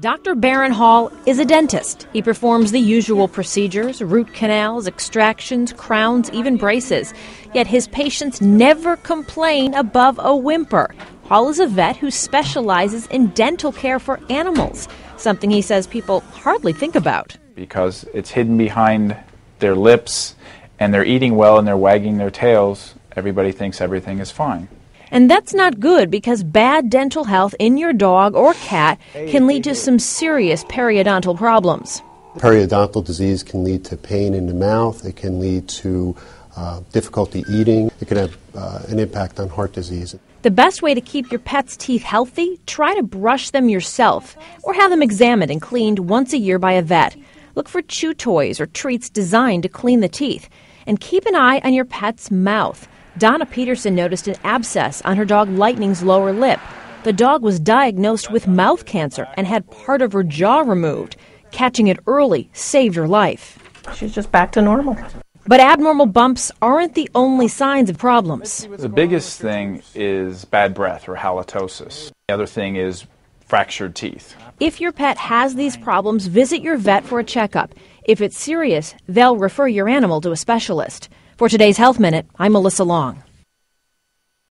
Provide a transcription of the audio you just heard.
Dr. Baron Hall is a dentist. He performs the usual procedures root canals, extractions, crowns, even braces. Yet his patients never complain above a whimper. Hall is a vet who specializes in dental care for animals, something he says people hardly think about. Because it's hidden behind their lips and they're eating well and they're wagging their tails, everybody thinks everything is fine. And that's not good because bad dental health in your dog or cat can lead to some serious periodontal problems. Periodontal disease can lead to pain in the mouth, it can lead to uh, difficulty eating, it can have uh, an impact on heart disease. The best way to keep your pet's teeth healthy, try to brush them yourself or have them examined and cleaned once a year by a vet. Look for chew toys or treats designed to clean the teeth. And keep an eye on your pet's mouth. Donna Peterson noticed an abscess on her dog Lightning's lower lip. The dog was diagnosed with mouth cancer and had part of her jaw removed. Catching it early saved her life. She's just back to normal. But abnormal bumps aren't the only signs of problems. The biggest thing is bad breath or halitosis. The other thing is fractured teeth. If your pet has these problems, visit your vet for a checkup. If it's serious, they'll refer your animal to a specialist. For today's Health Minute, I'm Melissa Long.